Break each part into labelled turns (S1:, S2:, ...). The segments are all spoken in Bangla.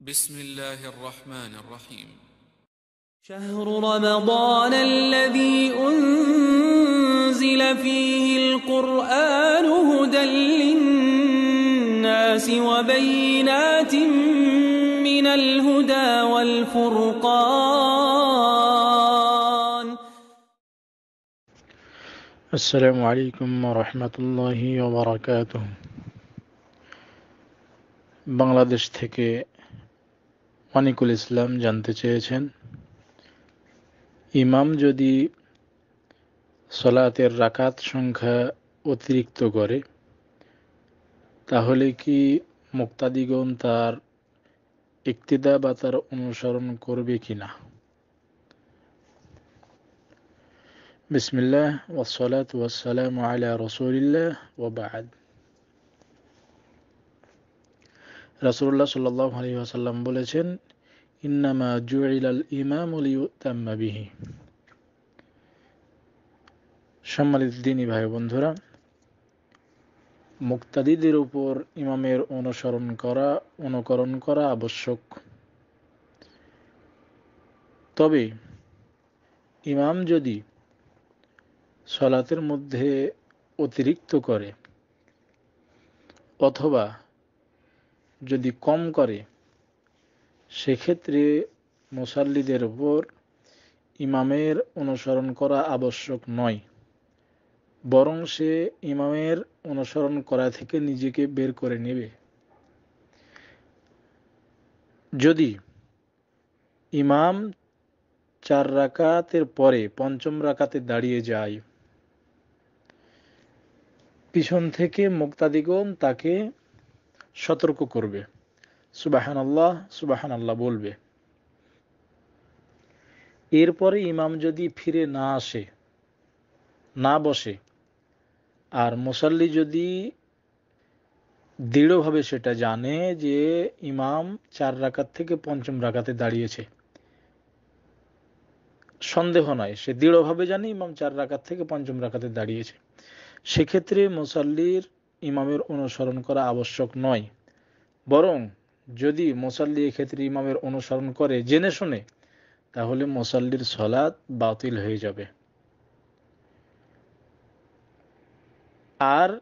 S1: بسم الله الرحمن الرحيم
S2: شهر رمضان الذي أنزل فيه القرآن هدى للناس وبينات من الهدى والفرقان
S3: السلام عليكم ورحمة الله وبركاته বাংলাদেশ থেকে মানিকুল ইসলাম জানতে চেয়েছেন, ইমাম যদি সলাতের রাকাত সংখ্যা অতিরিক্ত করে, তাহলে কি মুক্তাদিগণ তার ইক্তিদা বা তার অনুসরণ করবে কি না? বিসমিল্লাহ, ওয়াসসালাতু ওয়াসসালামু আলা রাসূলিল্লাহ, ওয়া বা'দ রাসূলুল্লাহ সাল্লাল্লাহু আলাইহি ওয়াসাল্লাম বলেছেন, ইন্নামা জুইলাল ইমামু বিহি। সম্মানিত দিনী ভাই বন্ধুরা, মুক্তাদিদের উপর ইমামের অনুসরণ করা, অনুকরণ করা আবশ্যক। তবে ইমাম যদি সলাতের মধ্যে অতিরিক্ত করে অথবা যদি কম করে, সেক্ষেত্রে মুসাল্লিদের উপর ইমামের অনুসরণ করা আবশ্যক নয়। বরং সে ইমামের অনুসরণ করা থেকে নিজেকে বের করে নেবে। যদি ইমাম চার রাকাতের পরে পঞ্চম রাকাতে দাঁড়িয়ে যায়, পিছন থেকে মুক্তাদিগণ তাকে সতর্ক করবে। সুবাহান আল্লাহ সুবাহান আল্লাহ বলবে। এরপরে ইমাম যদি ফিরে না আসে, না বসে, আর মুসাল্লি যদি দৃঢ়ভাবে সেটা জানে যে ইমাম চার রাকাত থেকে পঞ্চম রাকাতে দাঁড়িয়েছে, সন্দেহ নয়, সে দৃঢ়ভাবে জানে ইমাম চার রাকাত থেকে পঞ্চম রাকাতে দাঁড়িয়েছে। সেক্ষেত্রে মুসাল্লির ইমামের অনুসরণ করা আবশ্যক নয়। বরং যদি মোসাল্লি ক্ষেত্রে ইমামের অনুসরণ করে জেনে শুনে, তাহলে মোসাল্লির সলাৎ বাতিল হয়ে যাবে। আর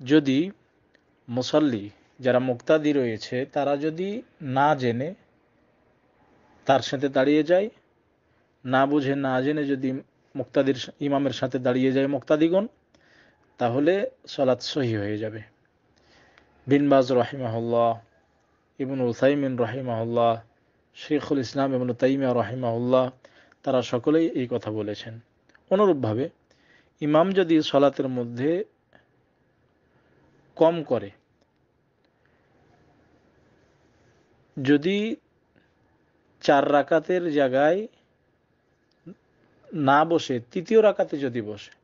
S3: যদি মুসল্লি যারা মুক্তাদি রয়েছে, তারা যদি না জেনে, তার সাথে দাঁড়িয়ে যায়, না বুঝে, না জেনে যদি মুক্তাদির ইমামের সাথে দাঁড়িয়ে যায় মুক্তাদিগণ তাহলে সলাৎ সহি হয়ে যাবে। বিনবাজ রহিমাহুল্লাহ, ইবন উসাইমিন রহিমাহুল্লাহ, শেখুল ইসলাম এবং তাইমিয়া রহিমাহুল্লাহ, তারা সকলেই এই কথা বলেছেন। অনুরূপভাবে ইমাম যদি সলাতের মধ্যে কম করে, যদি চার রাকাতের জায়গায় না বসে, তৃতীয় রাকাতে যদি বসে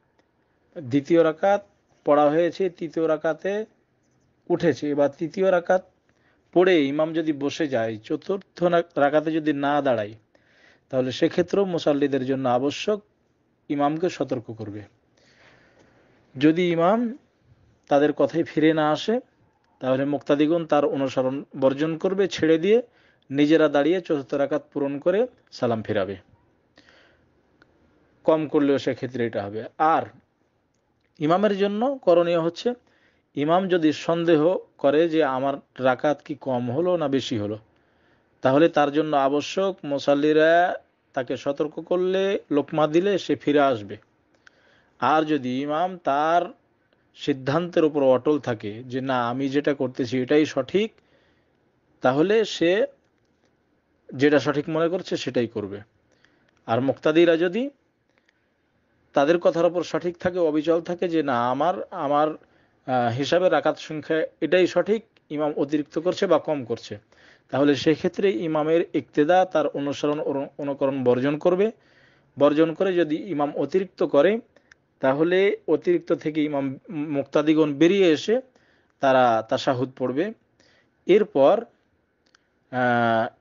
S3: দ্বিতীয় রাকাত পড়া হয়েছে, তৃতীয় রাকাতে উঠেছে। এবার তৃতীয় রাকাত পড়ে ইমাম যদি বসে যায়, চতুর্থ রাকাতে যদি না দাঁড়ায়, তাহলে সেক্ষেত্রেও মুসাল্লিদের জন্য আবশ্যক ইমামকে সতর্ক করবে। যদি ইমাম তাদের কথায় ফিরে না আসে, তাহলে মুক্তাদিগুন তার অনুসরণ বর্জন করবে, ছেড়ে দিয়ে নিজেরা দাঁড়িয়ে চতুর্থ রাকাত পূরণ করে সালাম ফিরাবে। কম করলেও সেক্ষেত্রে এটা হবে। আর ইমামের জন্য করণীয় হচ্ছে, ইমাম যদি সন্দেহ করে যে আমার রাকাত কি কম হলো না বেশি হলো, তাহলে তার জন্য আবশ্যক মোসাল্লিরা তাকে সতর্ক করলে, লোকমা দিলে সে ফিরে আসবে। আর যদি ইমাম তার সিদ্ধান্তের উপর অটল থাকে যে না, আমি যেটা করতেছি এটাই সঠিক, তাহলে সে যেটা সঠিক মনে করছে সেটাই করবে। আর মুক্তাদিরা যদি তাদের কথার উপর সঠিক থাকে, অবিচল থাকে যে না, আমার আমার হিসাবে রাকাত সংখ্যা এটাই সঠিক, ইমাম অতিরিক্ত করছে বা কম করছে। তাহলে সেক্ষেত্রে ইমামের ইক্তেদা তার অনুসরণ অনুকরণ বর্জন করবে। বর্জন করে যদি ইমাম অতিরিক্ত করে, তাহলে অতিরিক্ত থেকে ইমাম মুক্তাদিগণ বেরিয়ে এসে তারা তাসাহুদ পড়বে। এরপর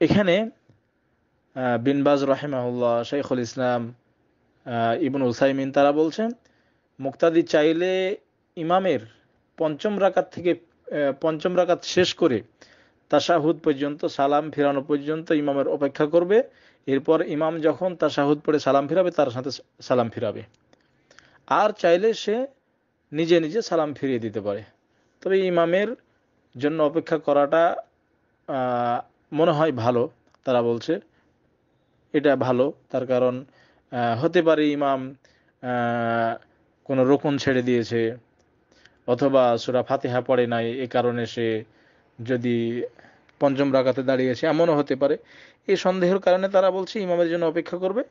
S3: এখানে বিনবাজ রহেমাহুল্লাহ শেখুল ইসলাম ইবন উসাইমিন তারা বলছেন, মুক্তাদি চাইলে ইমামের পঞ্চম রাকাত থেকে পঞ্চম রাকাত শেষ করে তাশাহুদ পর্যন্ত, সালাম ফেরানো পর্যন্ত ইমামের অপেক্ষা করবে। এরপর ইমাম যখন তাশাহুদ পড়ে সালাম ফিরাবে, তার সাথে সালাম ফিরাবে। আর চাইলে সে নিজে নিজে সালাম ফিরিয়ে দিতে পারে। তবে ইমামের জন্য অপেক্ষা করাটা মনে হয় ভালো, তারা বলছে। এটা ভালো, তার কারণ হতে পারে ইমাম কোনো রোকন ছেড়ে দিয়েছে, অথবা সুরা ফাতেহা পড়ে নাই, এ কারণে সে যদি পঞ্চম রাকাতে দাঁড়িয়েছে এমনও হতে পারে। এই সন্দেহের কারণে তারা বলছে, ইমামের জন্য অপেক্ষা করবে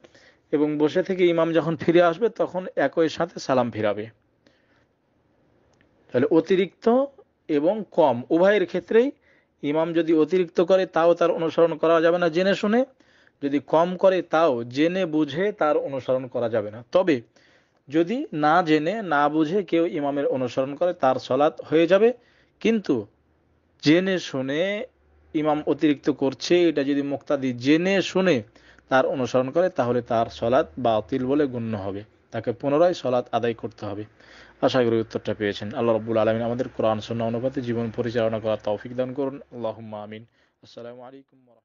S3: এবং বসে থেকে ইমাম যখন ফিরে আসবে, তখন একই সাথে সালাম ফিরাবে। তাহলে অতিরিক্ত এবং কম, উভয়ের ক্ষেত্রেই ইমাম যদি অতিরিক্ত করে, তাও তার অনুসরণ করা যাবে না, জেনে শুনে যদি কম করে, তাও জেনে বুঝে তার অনুসরণ করা যাবে না। তবে যদি না জেনে, না বুঝে কেউ ইমামের অনুসরণ করে, তার সলাৎ হয়ে যাবে। কিন্তু জেনে শুনে ইমাম অতিরিক্ত করছে, এটা যদি মুক্তাদি জেনে শুনে তার অনুসরণ করে, তাহলে তার সলাৎ বাতিল বলে গণ্য হবে। তাকে পুনরায় সলাৎ আদায় করতে হবে। আশা করি উত্তরটা পেয়েছেন। আল্লাহ রব্বুল আলমিন আমাদের কোরআন সন্না অনুপাতে জীবন পরিচালনা করার তৌফিক দান করুন। আল্লাহুম্মা আমিন। আসসালামু আলাইকুম